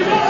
Come on!